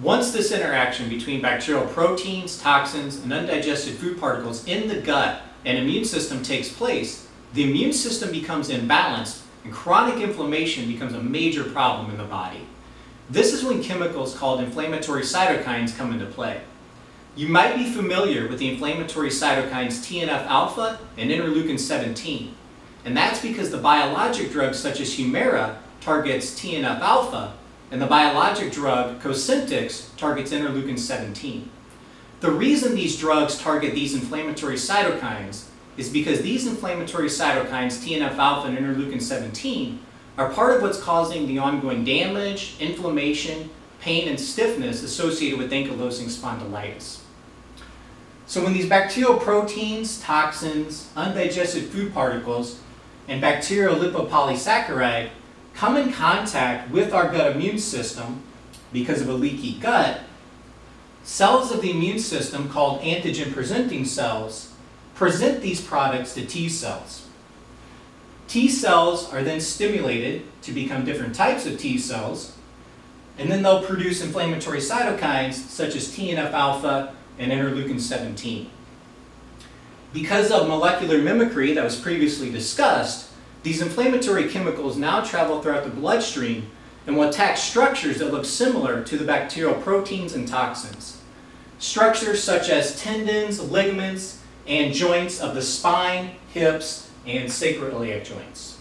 Once this interaction between bacterial proteins, toxins, and undigested food particles in the gut and immune system takes place, the immune system becomes imbalanced and chronic inflammation becomes a major problem in the body. This is when chemicals called inflammatory cytokines come into play. You might be familiar with the inflammatory cytokines TNF-alpha and interleukin-17. And that's because the biologic drugs such as Humira targets TNF-alpha and the biologic drug Cosentyx targets interleukin-17. The reason these drugs target these inflammatory cytokines is because these inflammatory cytokines, TNF-alpha and interleukin-17, are part of what's causing the ongoing damage, inflammation, pain, and stiffness associated with ankylosing spondylitis. So when these bacterial proteins, toxins, undigested food particles, and bacterial lipopolysaccharide come in contact with our gut immune system because of a leaky gut, cells of the immune system called antigen-presenting cells present these products to T cells. T cells are then stimulated to become different types of T cells, and then they'll produce inflammatory cytokines such as TNF-alpha and interleukin-17. Because of molecular mimicry that was previously discussed, these inflammatory chemicals now travel throughout the bloodstream and will attack structures that look similar to the bacterial proteins and toxins. Structures such as tendons, ligaments, and joints of the spine, hips, and sacroiliac joints.